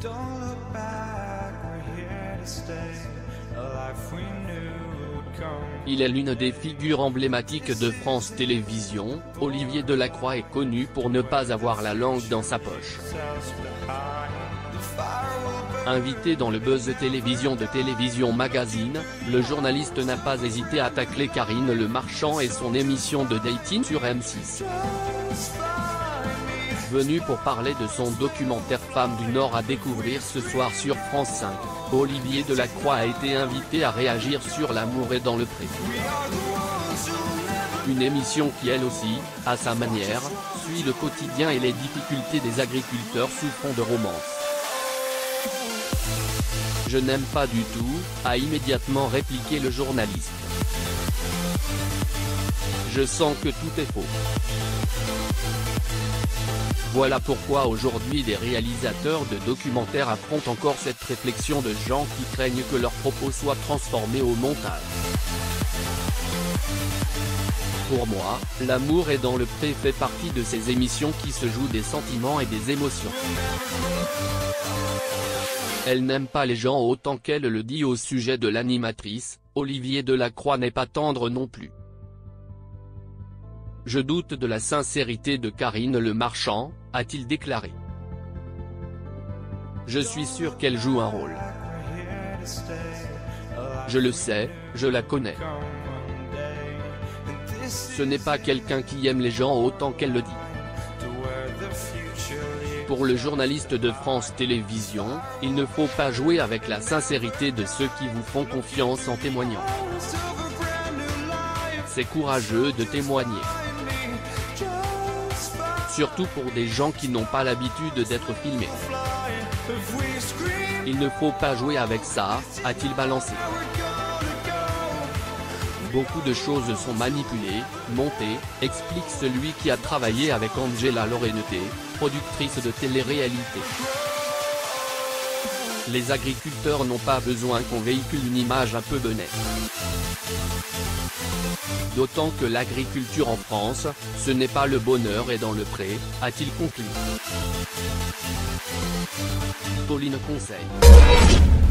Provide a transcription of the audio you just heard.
Don't look back, we're here to stay. A life we knew would come. Il est l'une des figures emblématiques de France Télévisions, Olivier Delacroix est connu pour ne pas avoir la langue dans sa poche. Invité dans le buzz télévision de Télévision Magazine, le journaliste n'a pas hésité à tacler Karine Le Marchand et son émission de dating sur M6. Venu pour parler de son documentaire Femmes du Nord à découvrir ce soir sur France 5, Olivier Delacroix a été invité à réagir sur l'amour et dans le pré. Une émission qui elle aussi, à sa manière, suit le quotidien et les difficultés des agriculteurs sous fond de romance. Je n'aime pas du tout, a immédiatement répliqué le journaliste. Je sens que tout est faux. Voilà pourquoi aujourd'hui les réalisateurs de documentaires affrontent encore cette réflexion de gens qui craignent que leurs propos soient transformés au montage. Pour moi, L'amour est dans le pré fait partie de ces émissions qui se jouent des sentiments et des émotions. Elle n'aime pas les gens autant qu'elle le dit au sujet de l'animatrice, Olivier Delacroix n'est pas tendre non plus. Je doute de la sincérité de Karine Le Marchand, a-t-il déclaré. Je suis sûr qu'elle joue un rôle. Je le sais, je la connais. Ce n'est pas quelqu'un qui aime les gens autant qu'elle le dit. Pour le journaliste de France Télévisions, il ne faut pas jouer avec la sincérité de ceux qui vous font confiance en témoignant. C'est courageux de témoigner. Surtout pour des gens qui n'ont pas l'habitude d'être filmés. Il ne faut pas jouer avec ça, a-t-il balancé. Beaucoup de choses sont manipulées, montées, explique celui qui a travaillé avec Angela Lorenete, productrice de télé-réalité. Les agriculteurs n'ont pas besoin qu'on véhicule une image un peu benette. D'autant que l'agriculture en France, ce n'est pas le bonheur et dans le pré, a-t-il conclu. Pauline Conseil.